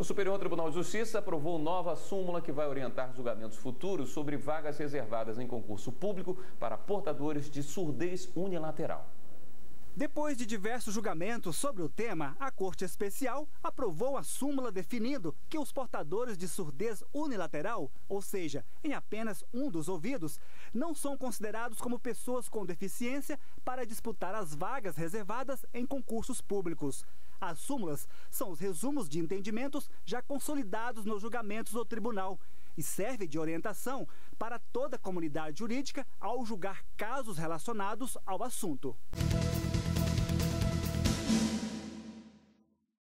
O Superior Tribunal de Justiça aprovou nova súmula que vai orientar julgamentos futuros sobre vagas reservadas em concurso público para portadores de surdez unilateral. Depois de diversos julgamentos sobre o tema, a Corte Especial aprovou a súmula definindo que os portadores de surdez unilateral, ou seja, em apenas um dos ouvidos, não são considerados como pessoas com deficiência para disputar as vagas reservadas em concursos públicos. As súmulas são os resumos de entendimentos já consolidados nos julgamentos do tribunal e serve de orientação para toda a comunidade jurídica ao julgar casos relacionados ao assunto.